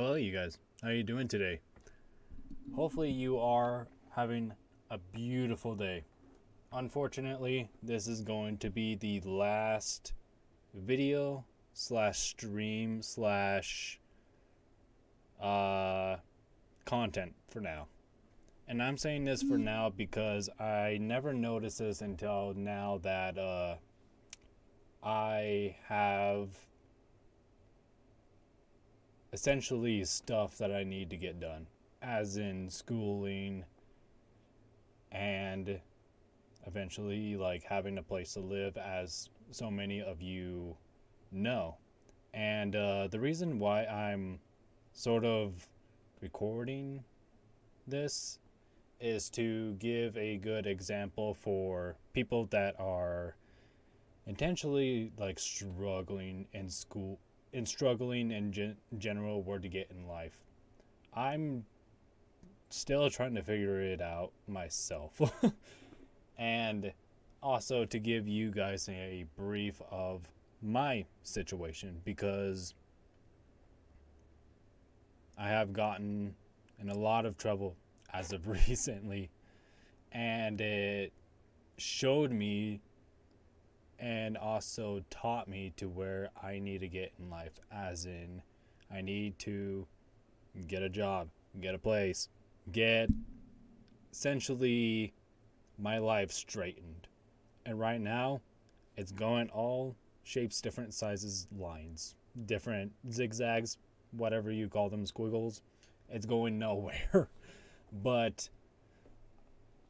Hello, you guys. How are you doing today? Hopefully, you are having a beautiful day. Unfortunately, this is going to be the last video slash stream slash uh content for now. And I'm saying this for now because I never noticed this until now that uh I have essentially stuff that I need to get done, as in schooling and eventually like having a place to live, as so many of you know. And uh, the reason why I'm sort of recording this is to give a good example for people that are intentionally like struggling in school in struggling in gen- general where to get in life. I'm still trying to figure it out myself. and also to give you guys a brief of my situation because I have gotten in a lot of trouble as of recently and it showed me and also taught me to where I need to get in life, as in, I need to get a job, get a place, get essentially my life straightened. And right now, it's going all shapes, different sizes, lines, different zigzags, whatever you call them, squiggles. It's going nowhere. but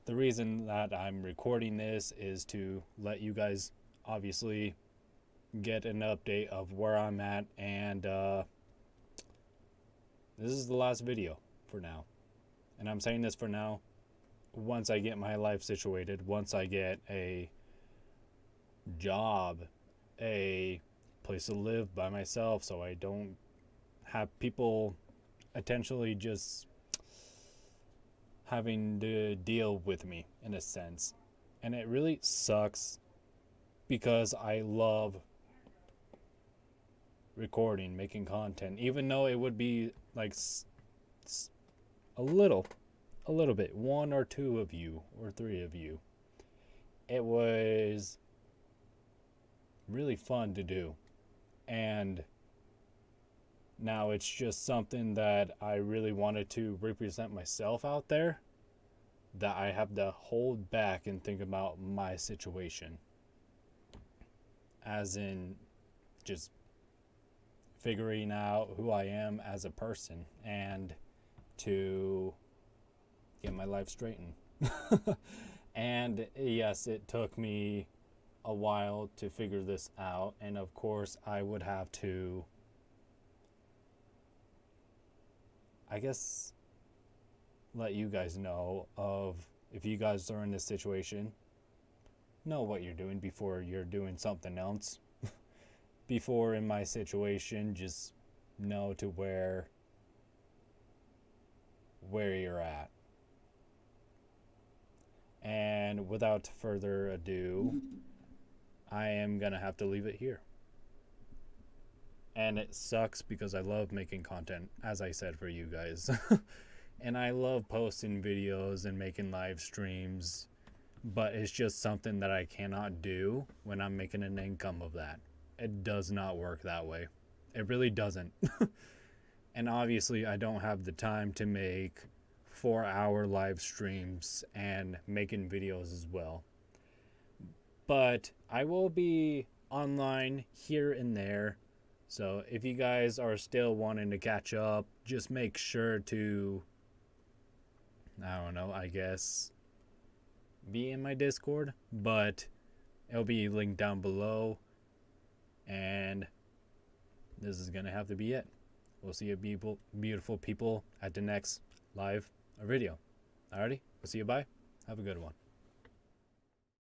the reason that I'm recording this is to let you guys obviously get an update of where I'm at and uh, this is the last video for now. And I'm saying this for now once I get my life situated, once I get a job, a place to live by myself so I don't have people potentially just having to deal with me in a sense. And it really sucks because I love recording, making content, even though it would be like a little, a little bit, one or two of you or three of you. It was really fun to do. And now it's just something that I really wanted to represent myself out there that I have to hold back and think about my situation as in just figuring out who I am as a person and to get my life straightened. and yes, it took me a while to figure this out. And of course, I would have to, I guess, let you guys know of if you guys are in this situation know what you're doing before you're doing something else. before in my situation, just know to where where you're at. And without further ado, I am going to have to leave it here. And it sucks because I love making content, as I said for you guys. and I love posting videos and making live streams but it's just something that I cannot do when I'm making an income of that. It does not work that way. It really doesn't. and obviously, I don't have the time to make four hour live streams and making videos as well. But I will be online here and there. So if you guys are still wanting to catch up, just make sure to, I don't know, I guess be in my Discord, but it'll be linked down below. And this is going to have to be it. We'll see you people, beautiful people at the next live video. Alrighty, we'll see you. Bye. Have a good one.